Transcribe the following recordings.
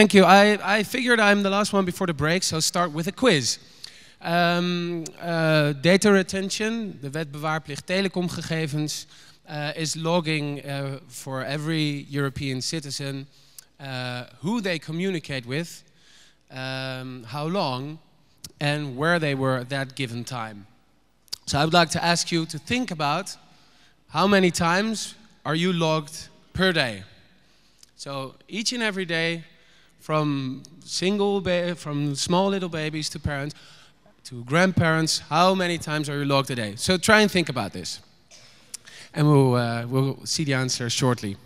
Thank you. I, I figured I'm the last one before the break, so start with a quiz. Um, uh, data retention, de wet bewaarplicht telecomgegevens, uh, is logging uh, for every European citizen uh, who they communicate with, um, how long, and where they were at that given time. So I would like to ask you to think about how many times are you logged per day? So each and every day, from single, from small little babies to parents, to grandparents, how many times are you logged a day? So try and think about this. And we'll, uh, we'll see the answer shortly.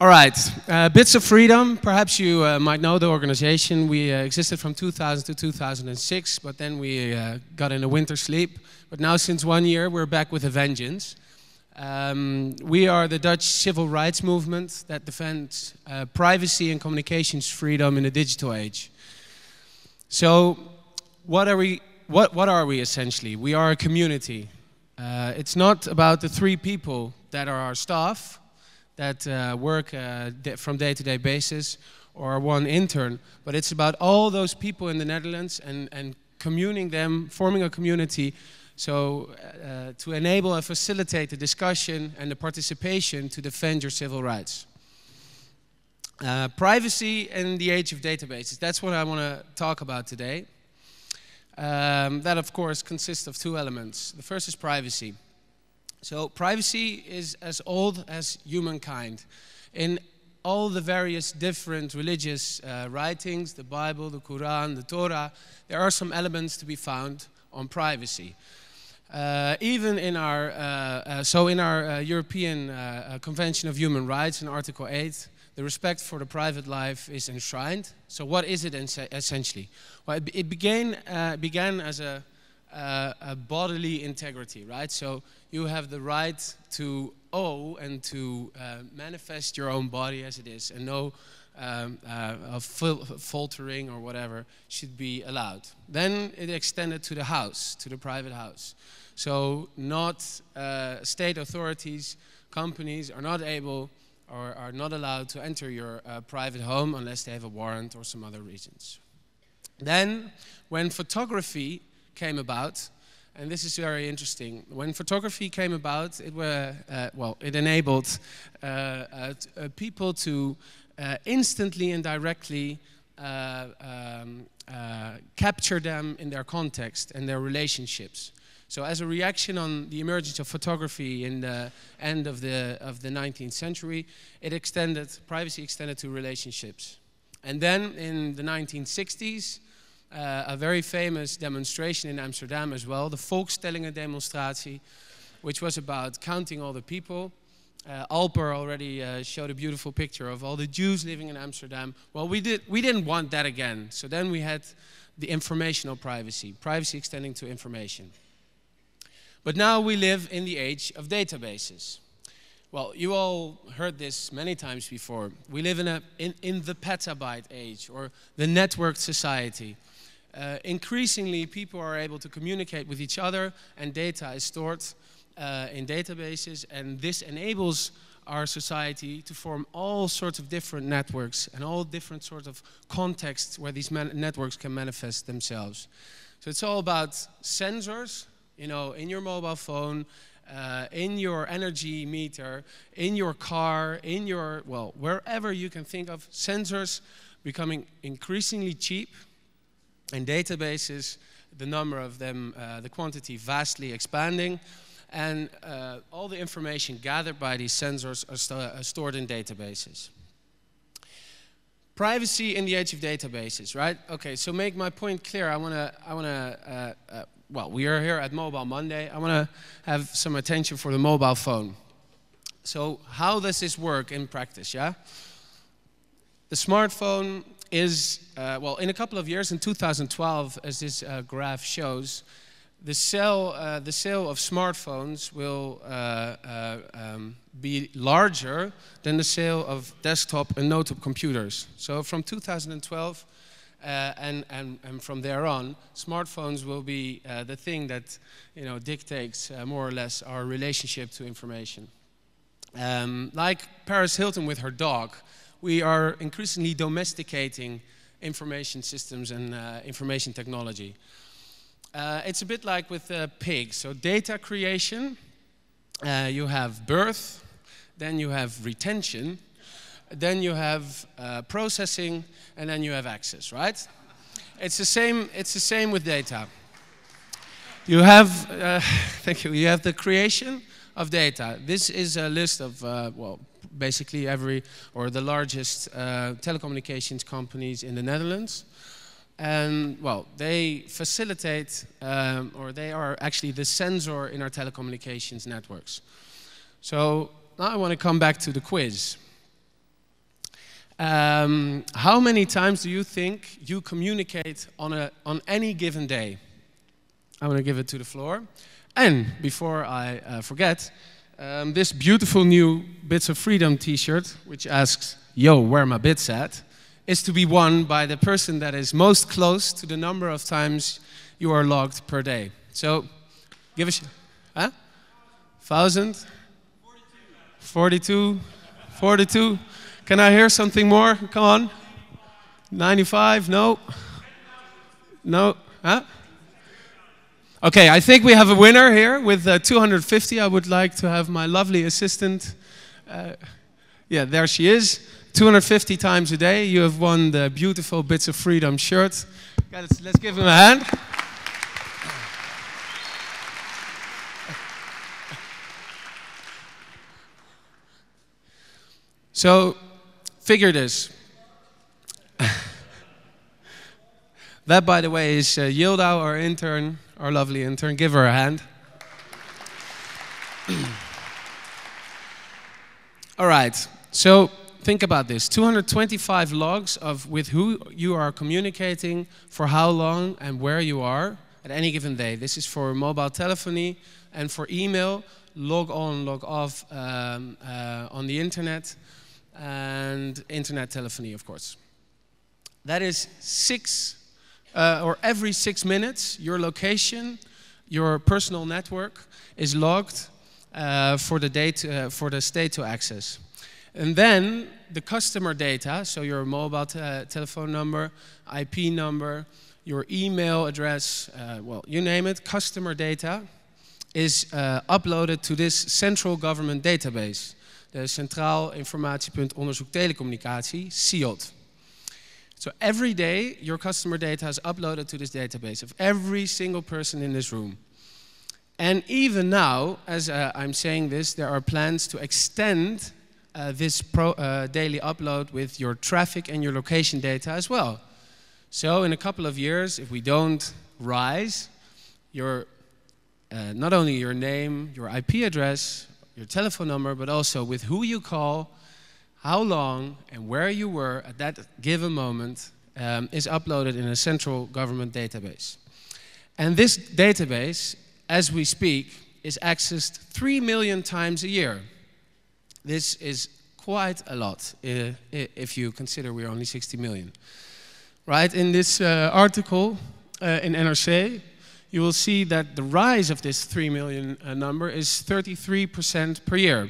All right, uh, Bits of Freedom. Perhaps you uh, might know the organization. We uh, existed from 2000 to 2006, but then we uh, got in a winter sleep. But now, since one year, we're back with a vengeance. Um, we are the Dutch civil rights movement that defends uh, privacy and communications freedom in the digital age. So, what are we? What, what are we essentially? We are a community. Uh, it's not about the three people that are our staff that uh, work uh, from day-to-day -day basis or one intern, but it's about all those people in the Netherlands and, and communing them, forming a community so uh, to enable and facilitate the discussion and the participation to defend your civil rights. Uh, privacy in the age of databases, that's what I want to talk about today. Um, that of course consists of two elements. The first is privacy. So privacy is as old as humankind. In all the various different religious uh, writings, the Bible, the Quran, the Torah, there are some elements to be found on privacy. Uh, even in our, uh, uh so in our uh, European uh, Convention of Human Rights in Article 8, the respect for the private life is enshrined. So what is it essentially? Well, it, it began, began as a uh, a bodily integrity, right? So you have the right to owe and to uh, manifest your own body as it is, and no um, uh, faltering or whatever should be allowed. Then it extended to the house, to the private house. So not uh, state authorities, companies are not able or are not allowed to enter your uh, private home unless they have a warrant or some other reasons. Then, when photography came about, and this is very interesting. When photography came about, it were uh, well, it enabled uh, uh, uh people to uh, instantly and directly um, capture them in their context and their relationships. So, as a reaction on the emergence of photography in the end of the of the 19th century, it extended privacy extended to relationships, and then in the 1960s uh, a very famous demonstration in Amsterdam as well, the Volkstellingen demonstratie, which was about counting all the people. Uh, Alper already uh, showed a beautiful picture of all the Jews living in Amsterdam. Well, we, did, we didn't want that again. So then we had the informational privacy, privacy extending to information. But now we live in the age of databases. Well, you all heard this many times before. We live in, a, in, in the petabyte age or the networked society. Uh, increasingly, people are able to communicate with each other, and data is stored uh, in databases, and this enables our society to form all sorts of different networks and all different sorts of contexts where these networks can manifest themselves. So it's all about sensors, you know, in your mobile phone, uh, in your energy meter, in your car, in your, well, wherever you can think of, sensors becoming increasingly cheap and databases, the number of them, uh, the quantity vastly expanding, and uh, all the information gathered by these sensors are, st are, stored in databases. Privacy in the age of databases, right? Okay, so make my point clear. I want to, I want to, uh, uh, well, we are here at Mobile Monday. I want to have some attention for the mobile phone. So, how does this work in practice? Yeah, the smartphone is, uh, well, in a couple of years, in 2012, as this uh, graph shows, the sale, uh, the sale of smartphones will uh, uh, um, be larger than the sale of desktop and notebook computers. So from 2012 uh, and, and, and from there on, smartphones will be the thing that you know, dictates more or less our relationship to information. Um, like Paris Hilton with her dog we are increasingly domesticating information systems and uh, information technology. Uh, it's a bit like with uh, pigs. So data creation, uh, you have birth, then you have retention, then you have uh, processing, and then you have access, right? It's the same, it's the same with data. You have, uh, thank you, you have the creation of data. This is a list of, uh, well, basically every, or the largest uh, telecommunications companies in the Netherlands. And, well, they facilitate, um, or they are actually the sensor in our telecommunications networks. So now I want to come back to the quiz. Um, how many times do you think you communicate on, a, on any given day? I'm going to give it to the floor. And before I uh, forget, um, this beautiful new Bits of Freedom t shirt, which asks, Yo, where my bits at? is to be won by the person that is most close to the number of times you are logged per day. So, give us, huh? Thousand? 42. 42. Can I hear something more? Come on. 95? No. No. Huh? Okay, I think we have a winner here with uh, 250. I would like to have my lovely assistant. Uh, yeah, there she is. 250 times a day. You have won the beautiful Bits of Freedom shirt. Let's, let's give him a hand. So, figure this. that, by the way, is uh, Yilda, our intern, our lovely intern. Give her a hand. All right. So think about this 225 logs of with who you are communicating, for how long, and where you are at any given day. This is for mobile telephony and for email, log on, log off um, uh, on the internet and internet telephony, of course. That is six, uh, or every six minutes, your location, your personal network is logged uh, for, the date, uh, for the state to access. And then the customer data, so your mobile te telephone number, IP number, your email address, uh, well, you name it, customer data, is uh, uploaded to this central government database Centraal Informatiepunt Onderzoek Telecommunicatie, CIOT. So every day, your customer data is uploaded to this database of every single person in this room. And even now, as uh, I'm saying this, there are plans to extend uh, this pro, uh, daily upload with your traffic and your location data as well. So in a couple of years, if we don't rise, your, uh, not only your name, your IP address, your telephone number, but also with who you call, how long, and where you were at that given moment um, is uploaded in a central government database. And this database, as we speak, is accessed 3 million times a year. This is quite a lot uh, if you consider we're only 60 million. Right, in this uh, article uh, in NRC, you will see that the rise of this 3 million uh, number is 33% per year.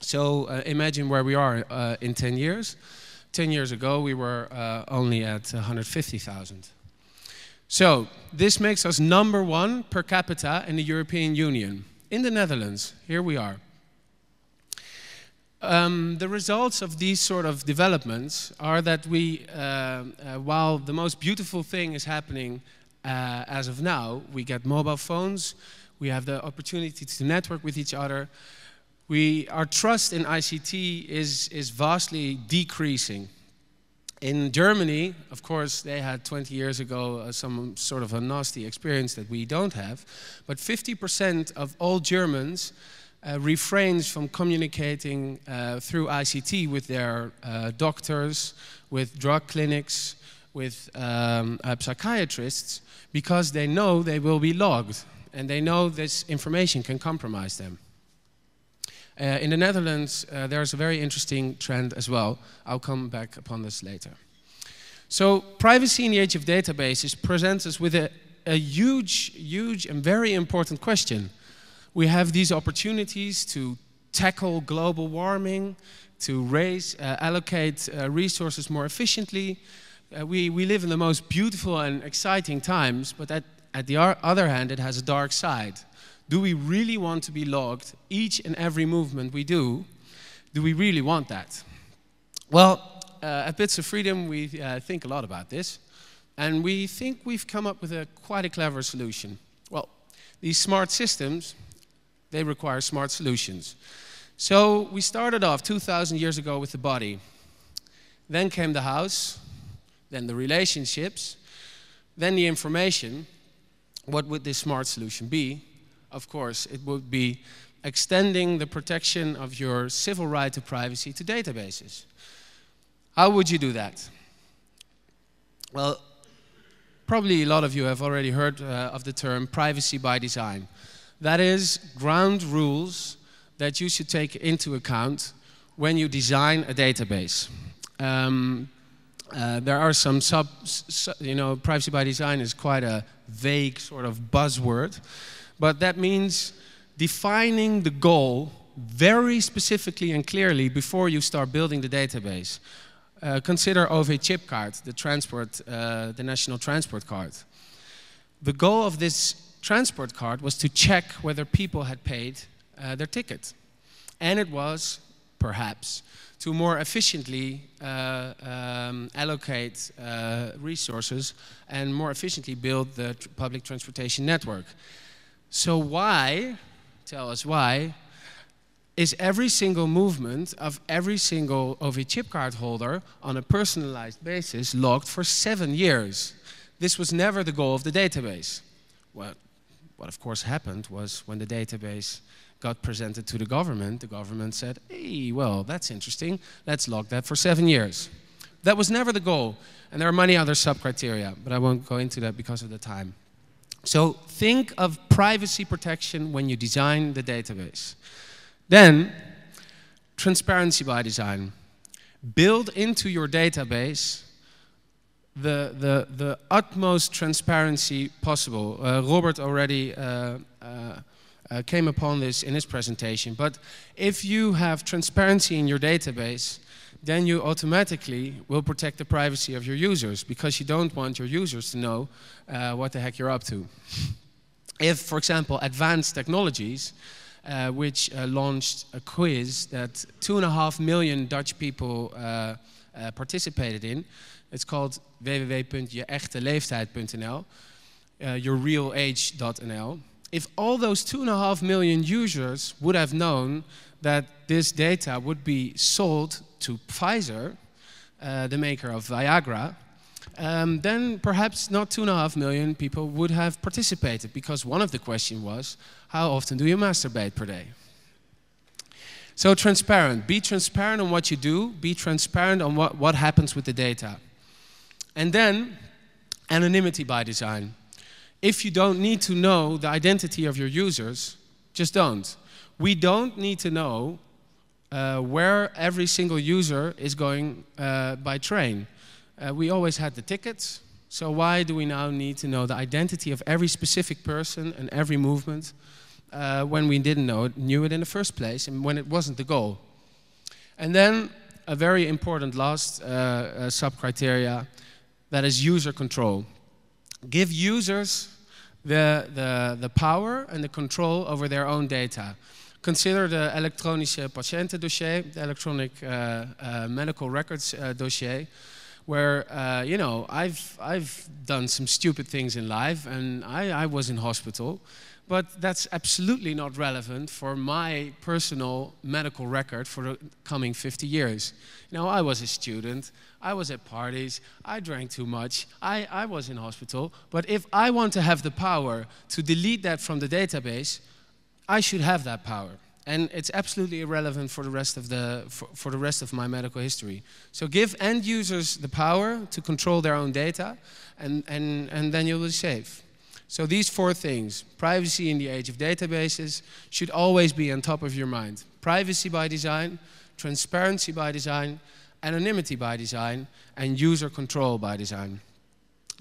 So uh, imagine where we are uh, in 10 years. 10 years ago, we were uh, only at 150,000. So this makes us number one per capita in the European Union. In the Netherlands, here we are. Um, the results of these sort of developments are that we, uh, uh, while the most beautiful thing is happening uh, as of now, we get mobile phones, we have the opportunity to network with each other. We, our trust in ICT is, is vastly decreasing. In Germany, of course, they had 20 years ago uh, some sort of a nasty experience that we don't have, but 50% of all Germans uh, refrains from communicating uh, through ICT with their uh, doctors, with drug clinics, with um, uh, psychiatrists, because they know they will be logged and they know this information can compromise them. Uh, in the Netherlands, uh, there's a very interesting trend as well. I'll come back upon this later. So, privacy in the age of databases presents us with a, a huge, huge, and very important question. We have these opportunities to tackle global warming, to raise, uh, allocate uh, resources more efficiently. Uh, we, we live in the most beautiful and exciting times, but at, at the other hand, it has a dark side. Do we really want to be logged each and every movement we do? Do we really want that? Well, uh, at Bits of Freedom, we uh, think a lot about this, and we think we've come up with a quite a clever solution. Well, these smart systems, they require smart solutions. So we started off 2,000 years ago with the body. Then came the house, then the relationships, then the information. What would this smart solution be? Of course, it would be extending the protection of your civil right to privacy to databases. How would you do that? Well, probably a lot of you have already heard uh, of the term privacy by design. That is ground rules that you should take into account when you design a database. Um, uh, there are some sub, you know, privacy by design is quite a vague sort of buzzword, but that means defining the goal very specifically and clearly before you start building the database. Uh, consider OV chip card, the transport, uh, the national transport card. The goal of this transport card was to check whether people had paid uh, their ticket. And it was, perhaps, to more efficiently uh, um, allocate uh, resources and more efficiently build the tr public transportation network. So why, tell us why, is every single movement of every single OV chip card holder on a personalized basis logged for seven years? This was never the goal of the database. Well, what of course happened was when the database got presented to the government, the government said, hey, well, that's interesting. Let's log that for seven years. That was never the goal. And there are many other sub-criteria, but I won't go into that because of the time. So think of privacy protection when you design the database. Then, transparency by design. Build into your database the, the, the utmost transparency possible. Uh, Robert already uh, uh, uh, came upon this in his presentation, but if you have transparency in your database, then you automatically will protect the privacy of your users because you don't want your users to know uh, what the heck you're up to. If, for example, advanced technologies, uh, which uh, launched a quiz that two and a half million Dutch people uh, uh, participated in, it's called www.jeechteleeftijd.nl, uh, yourrealage.nl. If all those two and a half million users would have known that this data would be sold to Pfizer, uh, the maker of Viagra, um, then perhaps not two and a half million people would have participated because one of the questions was, how often do you masturbate per day? So transparent, be transparent on what you do, be transparent on what, what happens with the data. And then anonymity by design. If you don't need to know the identity of your users, just don't. We don't need to know uh, where every single user is going uh, by train. Uh, we always had the tickets, so why do we now need to know the identity of every specific person and every movement uh, when we didn't know it, knew it in the first place and when it wasn't the goal? And then a very important last uh, uh, sub-criteria that is user control. Give users the, the, the power and the control over their own data. Consider the elektronische patiëntendossier, the electronic uh, uh, medical records uh, dossier, where, uh, you know, I've, I've done some stupid things in life and I, I was in hospital but that's absolutely not relevant for my personal medical record for the coming 50 years. You know, I was a student, I was at parties, I drank too much, I, I was in hospital, but if I want to have the power to delete that from the database, I should have that power. And it's absolutely irrelevant for the rest of, the, for, for the rest of my medical history. So give end users the power to control their own data, and, and, and then you'll be safe. So these four things, privacy in the age of databases, should always be on top of your mind. Privacy by design, transparency by design, anonymity by design, and user control by design.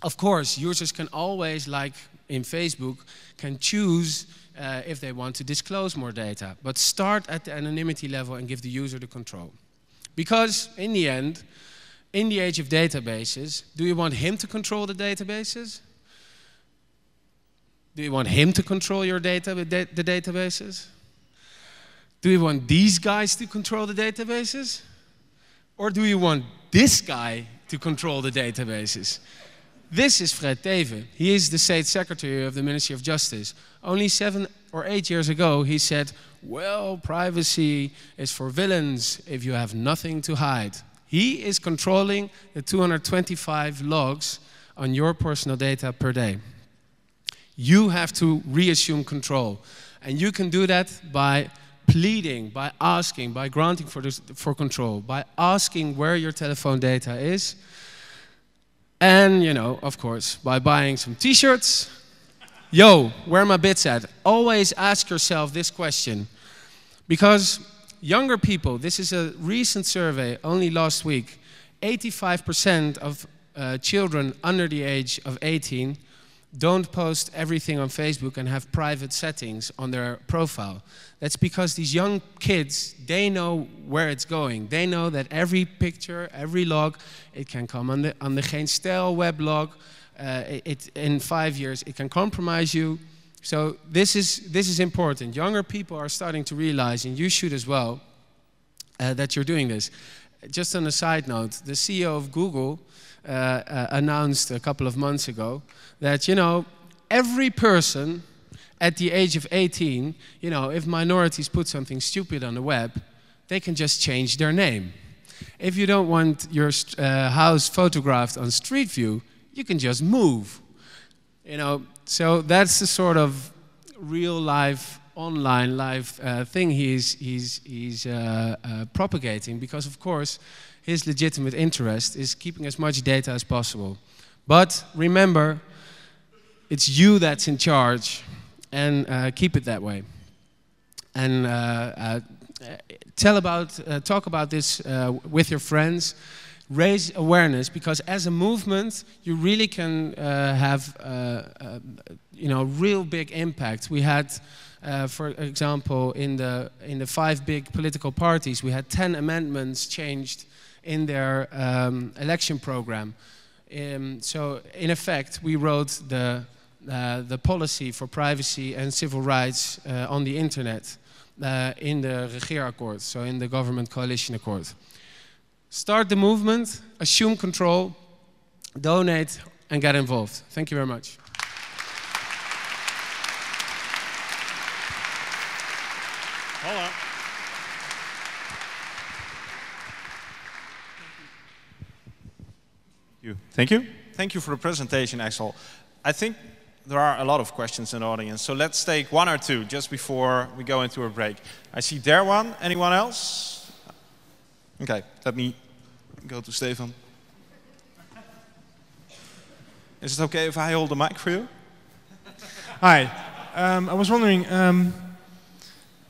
Of course, users can always, like in Facebook, can choose uh, if they want to disclose more data. But start at the anonymity level and give the user the control. Because in the end, in the age of databases, do you want him to control the databases? Do you want him to control your data with da the databases? Do you want these guys to control the databases? Or do you want this guy to control the databases? This is Fred Teeven. He is the State Secretary of the Ministry of Justice. Only seven or eight years ago, he said, Well, privacy is for villains if you have nothing to hide. He is controlling the 225 logs on your personal data per day. You have to reassume control. And you can do that by pleading, by asking, by granting for, this, for control, by asking where your telephone data is. And, you know, of course, by buying some t shirts. Yo, where are my bits at? Always ask yourself this question. Because younger people, this is a recent survey only last week, 85% of uh, children under the age of 18 don't post everything on Facebook and have private settings on their profile. That's because these young kids, they know where it's going. They know that every picture, every log, it can come on the, on the GeenStijl weblog. Uh, it, in five years, it can compromise you. So this is, this is important. Younger people are starting to realize, and you should as well, uh, that you're doing this. Just on a side note, the CEO of Google uh, uh, announced a couple of months ago that, you know, every person at the age of 18, you know, if minorities put something stupid on the web, they can just change their name. If you don't want your uh, house photographed on Street View, you can just move. You know, so that's the sort of real life, online live uh, thing he's, he's, he's uh, uh propagating because, of course, his legitimate interest is keeping as much data as possible. But remember, it's you that's in charge, and uh, keep it that way. And uh, uh, tell about, uh, talk about this uh, with your friends. Raise awareness because as a movement, you really can uh, have, you know, real big impact. We had. Uh, for example, in the, in the five big political parties, we had 10 amendments changed in their um, election program. Um, so, in effect, we wrote the, uh, the policy for privacy and civil rights uh, on the internet uh, in the regeerakkoord, so in the government coalition accord. Start the movement, assume control, donate, and get involved. Thank you very much. Hold on. you. Thank you. Thank you for the presentation, Axel. I think there are a lot of questions in the audience, so let's take one or two just before we go into a break. I see there one. Anyone else? Okay, let me go to Stefan. Is it okay if I hold the mic for you? Hi. Um, I was wondering, um,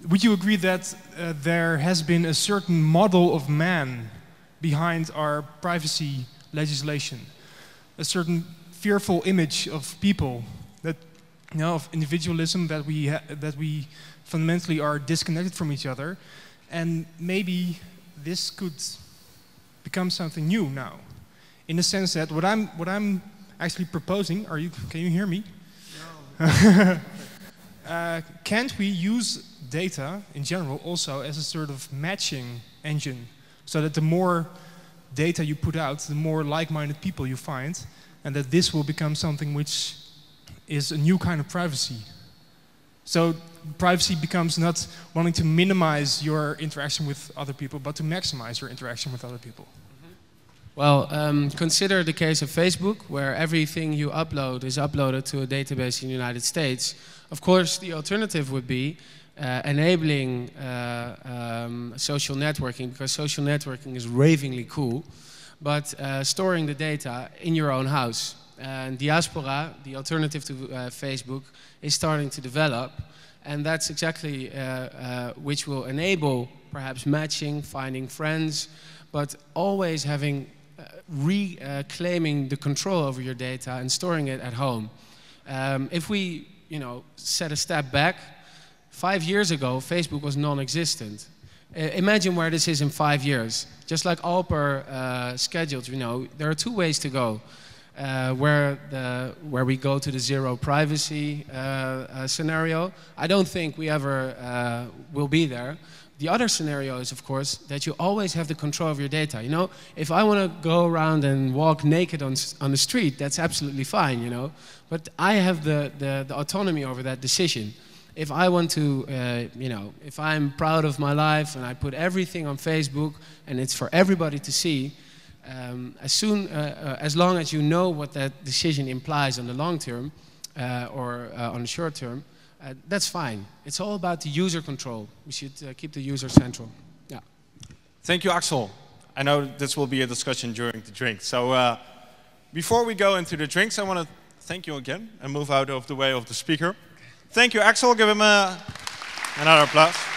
would you agree that uh, there has been a certain model of man behind our privacy legislation, a certain fearful image of people that you know of individualism that we that we fundamentally are disconnected from each other, and maybe this could become something new now, in the sense that what I'm what I'm actually proposing. Are you? Can you hear me? No. uh, can't we use data in general also as a sort of matching engine, so that the more data you put out, the more like-minded people you find, and that this will become something which is a new kind of privacy. So privacy becomes not wanting to minimize your interaction with other people, but to maximize your interaction with other people. Mm-hmm. Well, um, consider the case of Facebook, where everything you upload is uploaded to a database in the United States. Of course, the alternative would be uh, enabling uh, um, social networking because social networking is ravingly cool, but uh, storing the data in your own house. And Diaspora, the alternative to uh, Facebook, is starting to develop, and that's exactly uh, uh, which will enable perhaps matching, finding friends, but always having reclaiming the control over your data and storing it at home. Um, if we, you know, set a step back, five years ago, Facebook was non-existent. Uh, imagine where this is in five years. Just like Alper uh, scheduled, you know, there are two ways to go. Uh, where, the, where we go to the zero privacy uh, uh, scenario. I don't think we ever uh, will be there. The other scenario is, of course, that you always have the control of your data. You know, if I want to go around and walk naked on, on the street, that's absolutely fine, you know. But I have the, the, the autonomy over that decision. If I want to, uh, you know, if I'm proud of my life and I put everything on Facebook and it's for everybody to see, um, as soon, uh, uh, as long as you know what that decision implies on the long term uh, or uh, on the short term, uh, that's fine. It's all about the user control. We should keep the user central. Yeah. Thank you, Axel. I know this will be a discussion during the drink. So before we go into the drinks, I want to thank you again and move out of the way of the speaker. Thank you, Axel. Give him a, another applause.